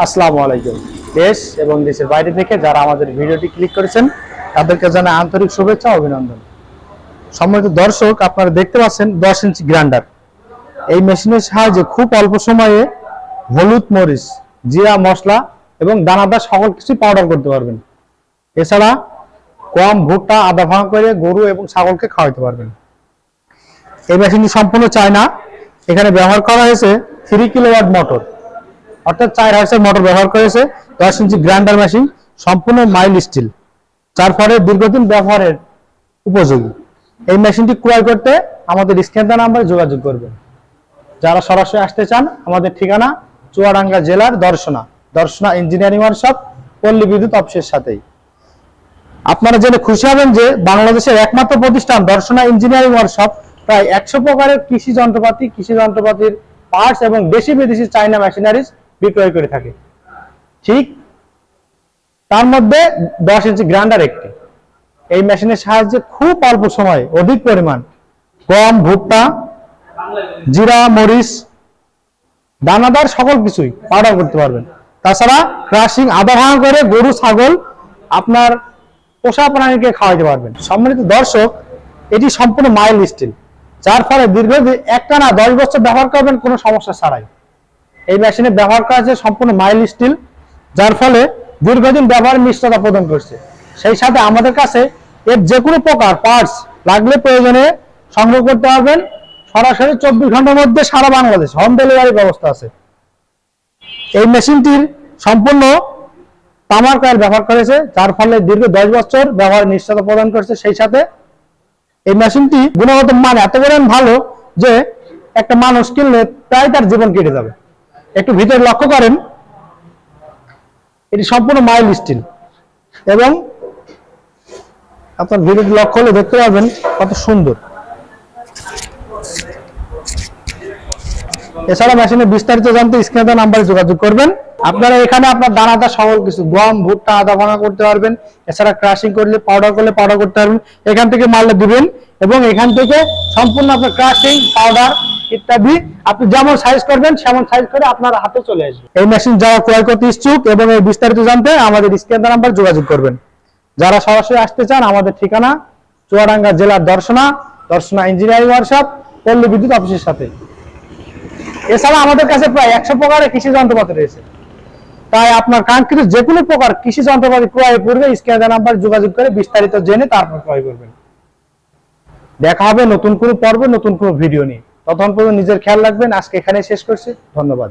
আসসালামু আলাইকুম। দেশ এবং দেশের বাইরে থেকে যারা আমাদের ভিডিওটি ক্লিক করেছেন, তাদেরকে জানাই আন্তরিক শুভেচ্ছা অভিনন্দন। সম্মানিত দর্শক, আপনারা দেখতে পাচ্ছেন দশ ইঞ্চি গ্রাইন্ডার এই মেশিনের সাহায্যে খুব অল্প সময়ে হলুদ মরিচ, জিরা, মশলা এবং দানাদার সকল কিছু পাউডার করতে পারবেন। এছাড়া কম ভুট্টা, আদা ভাঙা করে গরু এবং ছাগলকে খাওয়াতে পারবেন। এই মেশিনটি সম্পূর্ণ চায় না এখানে ব্যবহার করা হয়েছে থ্রি কিলোওয়াট মোটর অর্থাৎ চার হার্সের মোটর ব্যবহার করেছে, দশ ইঞ্চি গ্রাইন্ডার মেশিন, সম্পূর্ণ মাইল স্টিল যার ফলে দীর্ঘদিন ব্যবহারের উপযোগী। এই মেশিনটি ক্রয় করতে আমাদের স্ক্যান নাম্বারে যোগাযোগ করবেন। যারা সরাসরি আসতে চান, আমাদের ঠিকানা চুয়াডাঙ্গা জেলার দর্শনা দর্শনা ইঞ্জিনিয়ারিং ওয়ার্কশপ পল্লী বিদ্যুৎ অফিসের সাথেই। আপনারা জেনে খুশি হবেন যে বাংলাদেশের একমাত্র প্রতিষ্ঠান দর্শনা ইঞ্জিনিয়ারিং ওয়ার্কশপ প্রায় একশো প্রকারের কৃষি যন্ত্রপাতি, কৃষি যন্ত্রপাতির পার্টস এবং দেশি বিদেশি চাইনা মেশিনারিজ বিক্রয় করে থাকে। ঠিক? তার মধ্যে দশ ইঞ্চি গ্রাইন্ডার একটি। এই মেশিনের সাহায্যে খুব অল্প সময়ে অধিক পরিমাণ গম, ভুট্টা, জিরা, মরিচ, দানাদার সকল কিছুই পাউডার করতে পারবেন। তাছাড়া ক্রাশিং আদা ভাঙা করে গরু, ছাগল আপনার পোষা প্রাণীকে খাওয়াইতে পারবেন। সম্মানিত দর্শক, এটি সম্পূর্ণ মাইল স্টিল যার ফলে দীর্ঘদিন একটা না দশ বছর ব্যবহার করবেন, কোনো সমস্যা ছাড়াই। এই মেশিনে ব্যবহার করা হয়েছে সম্পূর্ণ মাইল স্টিল, যার ফলে দীর্ঘদিন ব্যবহার মিষ্টতা প্রদান করছে। সেই সাথে আমাদের কাছে এর যে কোনো প্রকার পার্টস লাগলে প্রয়োজনে সংগ্রহ করতে পারবেন। সরাসরি চব্বিশ ঘণ্টার মধ্যে সারা বাংলাদেশ হোম ডেলিভারি ব্যবস্থা আছে। এই মেশিনটির সম্পূর্ণ তামার কয়েল ব্যবহার করেছে যার ফলে দীর্ঘ দশ বছর ব্যবহার নিশ্চয়তা প্রদান করেছে। সেই সাথে এই মেশিনটি গুণগত মান এত পরিমাণ ভালো যে একটা মানুষ কিনলে প্রায় তার জীবন কেটে যাবে। একটু ভিতরে লক্ষ্য করেন, এটি সম্পূর্ণ মাইল স্টিল এবং আপনার ভিডিওটি লক্ষ্য হলে দেখতে পাবেন কত সুন্দর। এছাড়া মেশিনের বিস্তারিত জানতে স্ক্রিনে নাম্বারে যোগাযোগ করবেন। আপনারা এখানে আপনার দানাদার সকল কিছু গম, ভুট্টা, আদা ভাঙা করতে পারবেন। এছাড়া ক্রাশিং করলে পাউডার করলে পাউডার করতে পারবেন। এখান থেকে মালটা দিবেন এবং এখান থেকে সম্পূর্ণ আপনার ক্রাশিং পাউডার ইত্যাদি। আপনি যেমন সাইজ করবেন, সেমন সাইজ করে আপনার হাতে চলে আসবে। এই মেশিন যারা ক্রয় করতে ইচ্ছুক এবং এই বিস্তারিত জানতে আমাদের স্ক্রিনে নাম্বার যোগাযোগ করবেন। যারা সরাসরি আসতে চান, আমাদের ঠিকানা চুয়াডাঙ্গা জেলার দর্শনা দর্শনা ইঞ্জিনিয়ারিং ওয়ার্কশপ পল্লী বিদ্যুৎ অফিসের সাথে। এছাড়া আমাদের কাছে প্রায় একশো প্রকারের কৃষি যন্ত্রপাতি রয়েছে। তাই আপনার কাঙ্ক্ষিত যে কোনো প্রকার কৃষি যন্ত্রপাতি ক্রয়ের পূর্বে স্ক্যান নাম্বার যোগাযোগ করে বিস্তারিত জেনে তারপর ক্রয় করবেন। দেখা হবে নতুন কোনো পর্ব, নতুন কোনো ভিডিও নিয়ে। ততক্ষণ পর্যন্ত নিজের খেয়াল রাখবেন। আজকে এখানে শেষ করছি। ধন্যবাদ।